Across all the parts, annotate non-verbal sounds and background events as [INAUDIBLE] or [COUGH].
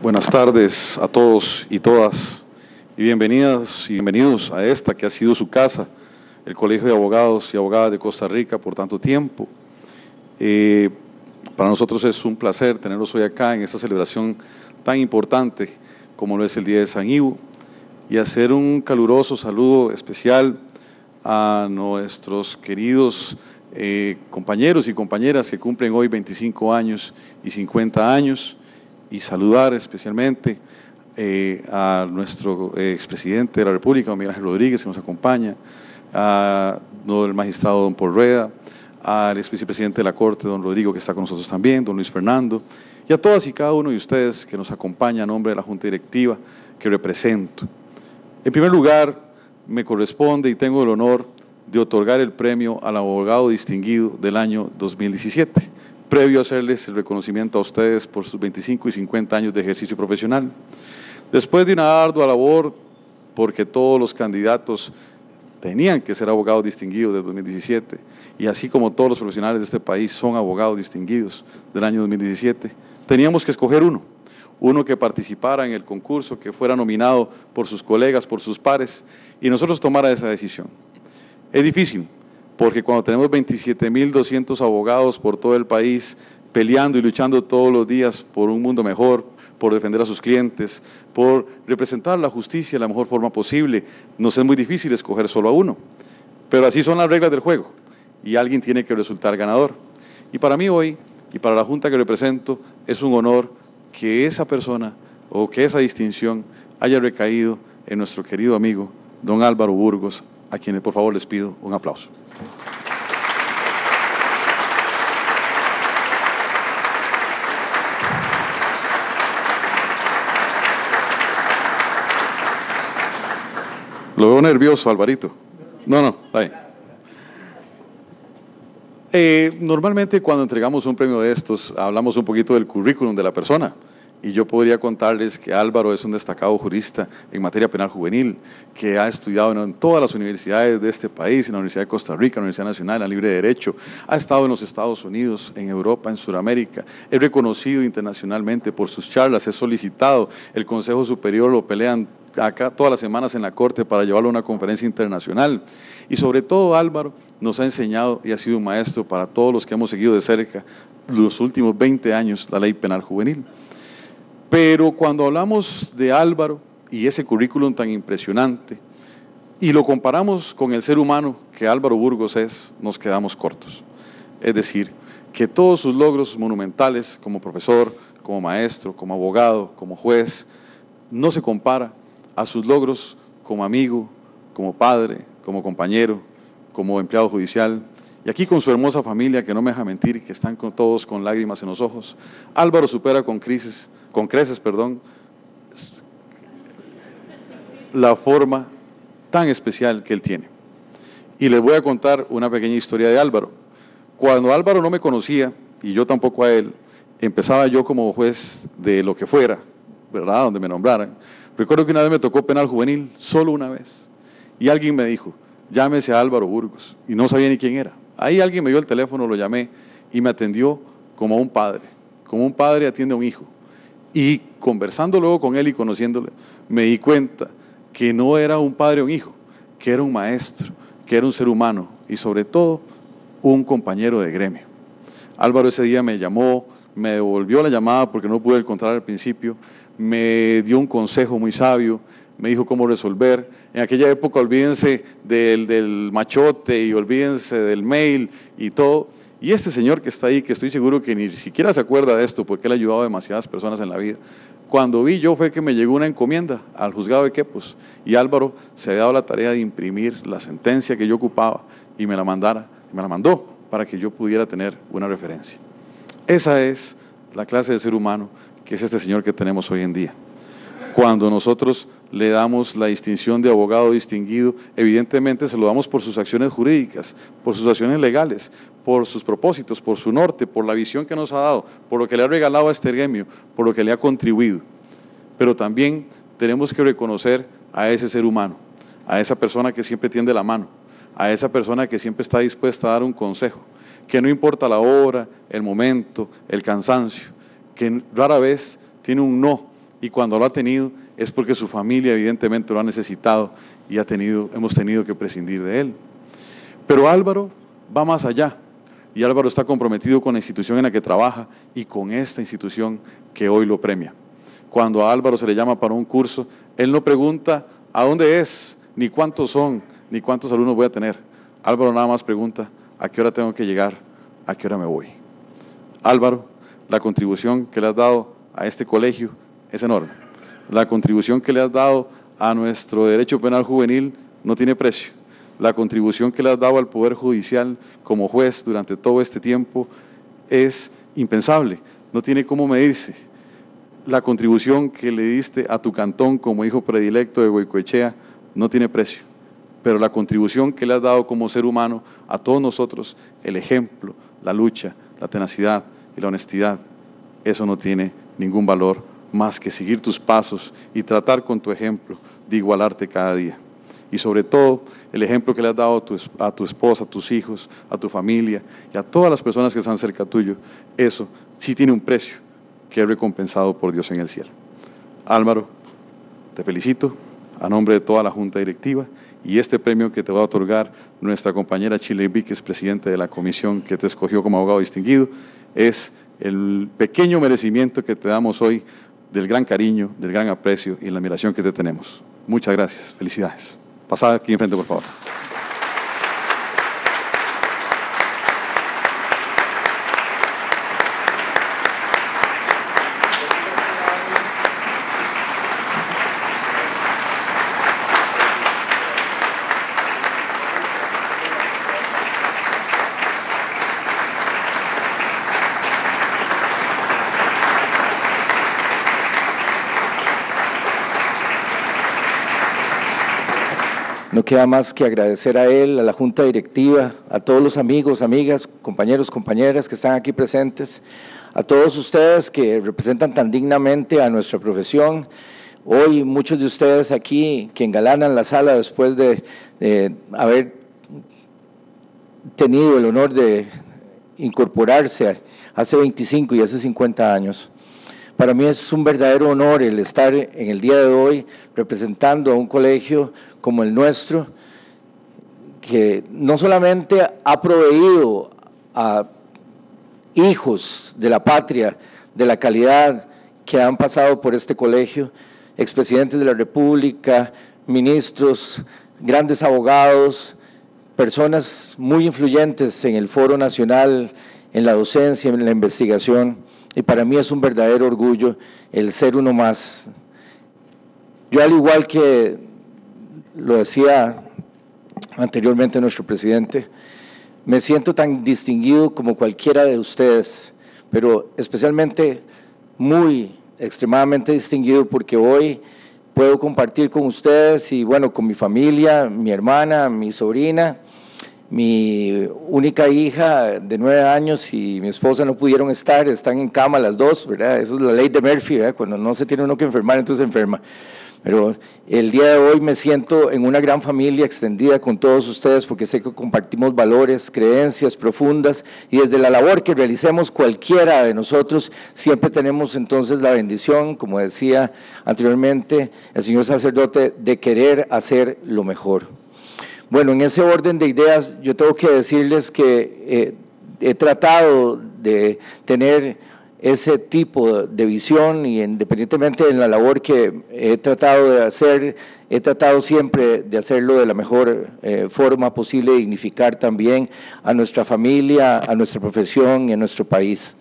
Buenas tardes a todos y todas y bienvenidas y bienvenidos a esta que ha sido su casa, el Colegio de Abogados y Abogadas de Costa Rica por tanto tiempo. Eh, para nosotros es un placer tenerlos hoy acá en esta celebración tan importante como lo es el Día de San Ivo y hacer un caluroso saludo especial a nuestros queridos eh, compañeros y compañeras que cumplen hoy 25 años y 50 años y saludar especialmente eh, a nuestro expresidente de la República, Miguel Ángel Rodríguez, que nos acompaña, al magistrado don Paul Rueda, al ex vicepresidente de la Corte, don Rodrigo, que está con nosotros también, don Luis Fernando, y a todas y cada uno de ustedes que nos acompaña a nombre de la Junta Directiva que represento. En primer lugar, me corresponde y tengo el honor de otorgar el premio al abogado distinguido del año 2017 previo a hacerles el reconocimiento a ustedes por sus 25 y 50 años de ejercicio profesional. Después de una ardua labor, porque todos los candidatos tenían que ser abogados distinguidos de 2017, y así como todos los profesionales de este país son abogados distinguidos del año 2017, teníamos que escoger uno, uno que participara en el concurso, que fuera nominado por sus colegas, por sus pares, y nosotros tomara esa decisión. Es difícil, porque cuando tenemos 27.200 abogados por todo el país peleando y luchando todos los días por un mundo mejor, por defender a sus clientes, por representar la justicia de la mejor forma posible, nos es muy difícil escoger solo a uno. Pero así son las reglas del juego y alguien tiene que resultar ganador. Y para mí hoy, y para la Junta que represento, es un honor que esa persona o que esa distinción haya recaído en nuestro querido amigo, don Álvaro Burgos, a quienes por favor les pido un aplauso. Lo veo nervioso, Alvarito. No, no, ahí. Eh, normalmente cuando entregamos un premio de estos, hablamos un poquito del currículum de la persona. Y yo podría contarles que Álvaro es un destacado jurista en materia penal juvenil, que ha estudiado en todas las universidades de este país, en la Universidad de Costa Rica, en la Universidad Nacional, en la Libre Derecho, ha estado en los Estados Unidos, en Europa, en Sudamérica, es reconocido internacionalmente por sus charlas, es solicitado, el Consejo Superior lo pelean acá todas las semanas en la Corte para llevarlo a una conferencia internacional. Y sobre todo Álvaro nos ha enseñado y ha sido un maestro para todos los que hemos seguido de cerca los últimos 20 años la ley penal juvenil. Pero cuando hablamos de Álvaro y ese currículum tan impresionante, y lo comparamos con el ser humano que Álvaro Burgos es, nos quedamos cortos. Es decir, que todos sus logros monumentales como profesor, como maestro, como abogado, como juez, no se compara a sus logros como amigo, como padre, como compañero, como empleado judicial, y aquí con su hermosa familia, que no me deja mentir, que están todos con lágrimas en los ojos. Álvaro supera con crisis con creces, perdón, la forma tan especial que él tiene. Y les voy a contar una pequeña historia de Álvaro. Cuando Álvaro no me conocía, y yo tampoco a él, empezaba yo como juez de lo que fuera, ¿verdad? Donde me nombraran. Recuerdo que una vez me tocó penal juvenil, solo una vez. Y alguien me dijo, llámese a Álvaro Burgos. Y no sabía ni quién era. Ahí alguien me dio el teléfono, lo llamé y me atendió como un padre. Como un padre atiende a un hijo. Y conversando luego con él y conociéndole, me di cuenta que no era un padre o un hijo, que era un maestro, que era un ser humano y sobre todo un compañero de gremio. Álvaro ese día me llamó, me devolvió la llamada porque no pude encontrar al principio, me dio un consejo muy sabio, me dijo cómo resolver. En aquella época olvídense del, del machote y olvídense del mail y todo. Y este señor que está ahí, que estoy seguro que ni siquiera se acuerda de esto porque él ha ayudado a demasiadas personas en la vida, cuando vi yo fue que me llegó una encomienda al juzgado de Quepos y Álvaro se había dado la tarea de imprimir la sentencia que yo ocupaba y me la mandara, me la mandó para que yo pudiera tener una referencia. Esa es la clase de ser humano que es este señor que tenemos hoy en día. Cuando nosotros le damos la distinción de abogado distinguido, evidentemente se lo damos por sus acciones jurídicas, por sus acciones legales, por sus propósitos, por su norte, por la visión que nos ha dado, por lo que le ha regalado a este gremio, por lo que le ha contribuido. Pero también tenemos que reconocer a ese ser humano, a esa persona que siempre tiende la mano, a esa persona que siempre está dispuesta a dar un consejo, que no importa la hora, el momento, el cansancio, que rara vez tiene un no y cuando lo ha tenido es porque su familia evidentemente lo ha necesitado y ha tenido, hemos tenido que prescindir de él. Pero Álvaro va más allá y Álvaro está comprometido con la institución en la que trabaja y con esta institución que hoy lo premia. Cuando a Álvaro se le llama para un curso, él no pregunta a dónde es, ni cuántos son, ni cuántos alumnos voy a tener. Álvaro nada más pregunta a qué hora tengo que llegar, a qué hora me voy. Álvaro, la contribución que le has dado a este colegio es enorme. La contribución que le has dado a nuestro derecho penal juvenil no tiene precio. La contribución que le has dado al Poder Judicial como juez durante todo este tiempo es impensable, no tiene cómo medirse. La contribución que le diste a tu cantón como hijo predilecto de Goicoechea no tiene precio, pero la contribución que le has dado como ser humano a todos nosotros, el ejemplo, la lucha, la tenacidad y la honestidad, eso no tiene ningún valor más que seguir tus pasos y tratar con tu ejemplo de igualarte cada día y sobre todo el ejemplo que le has dado a tu, esposa, a tus hijos, a tu familia y a todas las personas que están cerca tuyo, eso sí tiene un precio que es recompensado por Dios en el cielo. Álvaro, te felicito a nombre de toda la Junta Directiva y este premio que te va a otorgar nuestra compañera Chile Víquez, presidente de la comisión que te escogió como abogado distinguido, es el pequeño merecimiento que te damos hoy del gran cariño, del gran aprecio y la admiración que te tenemos. Muchas gracias. Felicidades. Pasad aquí enfrente, por favor. Queda más que agradecer a él, a la Junta Directiva, a todos los amigos, amigas, compañeros, compañeras que están aquí presentes, a todos ustedes que representan tan dignamente a nuestra profesión. Hoy muchos de ustedes aquí que engalanan la sala después de, haber tenido el honor de incorporarse hace 25 y hace 50 años. Para mí es un verdadero honor el estar en el día de hoy representando a un colegio como el nuestro, que no solamente ha proveído a hijos de la patria de la calidad que han pasado por este colegio, expresidentes de la República, ministros, grandes abogados, personas muy influyentes en el foro nacional, en la docencia, en la investigación, y para mí es un verdadero orgullo el ser uno más. Yo al igual que lo decía anteriormente nuestro presidente, me siento tan distinguido como cualquiera de ustedes, pero especialmente muy, extremadamente distinguido porque hoy puedo compartir con ustedes y bueno, con mi familia, mi hermana, mi sobrina, mi única hija de nueve años y mi esposa no pudieron estar, están en cama las dos, ¿verdad? Esa es la ley de Murphy, ¿verdad? Cuando no se tiene uno que enfermar, entonces se enferma. Pero el día de hoy me siento en una gran familia extendida con todos ustedes porque sé que compartimos valores, creencias profundas y desde la labor que realicemos cualquiera de nosotros siempre tenemos entonces la bendición, como decía anteriormente el señor sacerdote, de querer hacer lo mejor. Bueno, en ese orden de ideas, yo tengo que decirles que eh, he tratado de tener ese tipo de visión y independientemente de la labor que he tratado de hacer, he tratado siempre de hacerlo de la mejor eh, forma posible, dignificar también a nuestra familia, a nuestra profesión y a nuestro país.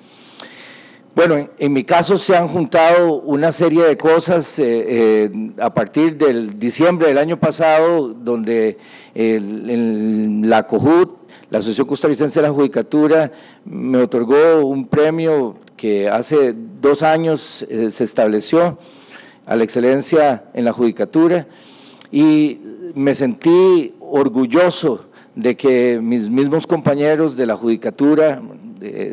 Bueno, en, mi caso se han juntado una serie de cosas eh, eh, a partir del diciembre del año pasado, donde la COJUT, la Asociación Costarricense de la Judicatura, me otorgó un premio que hace dos años eh, se estableció a la excelencia en la Judicatura y me sentí orgulloso de que mis mismos compañeros de la Judicatura,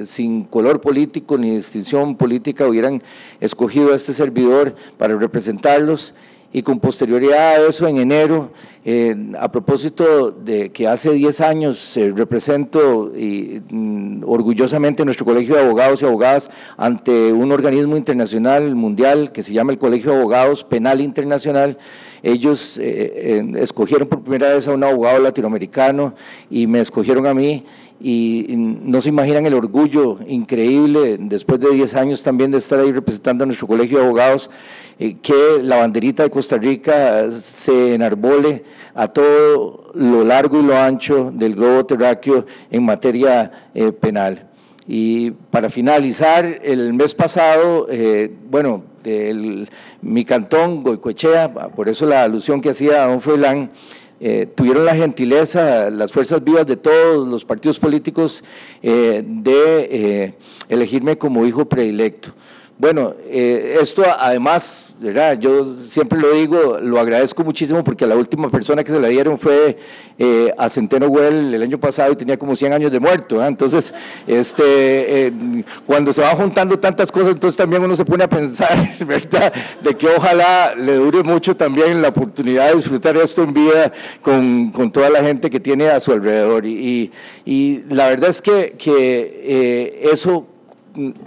sin color político ni distinción política hubieran escogido a este servidor para representarlos y con posterioridad a eso, en enero, a propósito de que hace 10 años represento y, mm, orgullosamente nuestro Colegio de Abogados y Abogadas ante un organismo internacional mundial que se llama el Colegio de Abogados Penal Internacional, ellos eh, escogieron por primera vez a un abogado latinoamericano y me escogieron a mí y no se imaginan el orgullo increíble después de 10 años también de estar ahí representando a nuestro colegio de abogados, eh, que la banderita de Costa Rica se enarbole a todo lo largo y lo ancho del globo terráqueo en materia eh, penal. Y para finalizar, el mes pasado, eh, bueno, mi cantón, Goicoechea, por eso la alusión que hacía don Froilán, eh, tuvieron la gentileza, las fuerzas vivas de todos los partidos políticos, eh, de eh, elegirme como hijo predilecto. Bueno, eh, esto además, ¿verdad? yo siempre lo digo, lo agradezco muchísimo porque la última persona que se la dieron fue eh, a Centeno Well el año pasado y tenía como 100 años de muerto. Entonces, este, eh, cuando se van juntando tantas cosas, entonces también uno se pone a pensar, [LAUGHS] ¿verdad? De que ojalá le dure mucho también la oportunidad de disfrutar esto en vida con, con toda la gente que tiene a su alrededor. Y, y, la verdad es que, que eso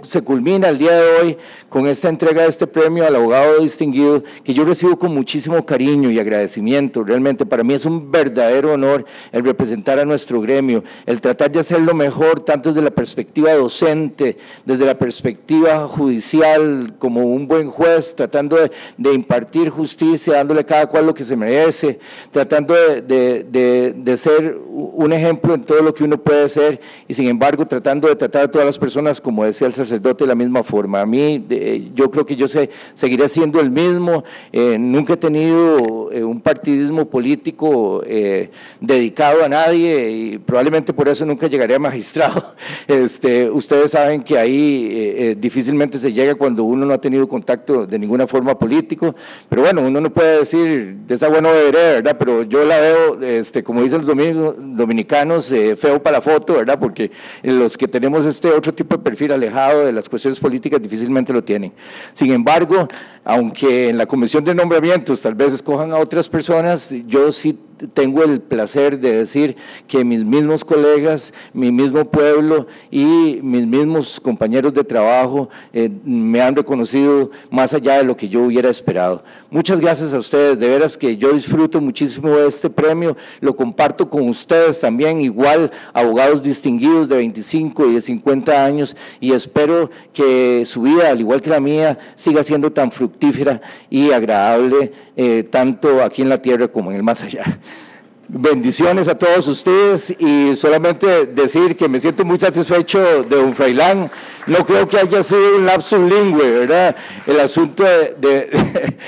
se culmina el día de hoy con esta entrega de este premio al abogado distinguido que yo recibo con muchísimo cariño y agradecimiento. Realmente para mí es un verdadero honor el representar a nuestro gremio, el tratar de hacerlo mejor tanto desde la perspectiva docente, desde la perspectiva judicial, como un buen juez, tratando de, impartir justicia, dándole a cada cual lo que se merece, tratando de, de ser un ejemplo en todo lo que uno puede ser y sin embargo tratando de tratar a todas las personas como decía el sacerdote de la misma forma. A mí, yo creo que yo sé, seguiré siendo el mismo. Eh, nunca he tenido eh, un partidismo político eh, dedicado a nadie y probablemente por eso nunca llegaré a magistrado. [LAUGHS] Este, ustedes saben que ahí difícilmente se llega cuando uno no ha tenido contacto de ninguna forma político, pero bueno, uno no puede decir de esa buena beberé, ¿verdad? Pero yo la veo, este, como dicen los dominicanos, feo para la foto, ¿verdad? Porque los que tenemos este otro tipo de perfil alejado de las cuestiones políticas difícilmente lo tienen. Sin embargo, aunque en la comisión de nombramientos tal vez escojan a otras personas, yo sí tengo el placer de decir que mis mismos colegas, mi mismo pueblo y mis mismos compañeros de trabajo eh, me han reconocido más allá de lo que yo hubiera esperado. Muchas gracias a ustedes, de veras que yo disfruto muchísimo de este premio, lo comparto con ustedes también, igual abogados distinguidos de 25 y de 50 años y espero que su vida, al igual que la mía, siga siendo tan fructífera y agradable eh, tanto aquí en la tierra como en el más allá. Bendiciones a todos ustedes y solamente decir que me siento muy satisfecho de un Frailán. No creo que haya sido un lapsus lingüe, ¿verdad? El asunto [LAUGHS] de,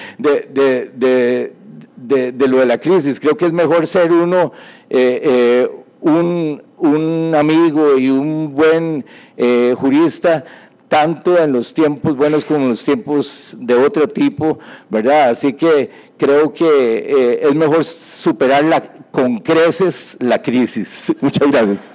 de, lo de la crisis. Creo que es mejor ser uno eh, eh, un, un, amigo y un buen eh, jurista tanto en los tiempos buenos como en los tiempos de otro tipo, ¿verdad? Así que creo que eh, es mejor superarla con creces la crisis. [LAUGHS] Muchas gracias.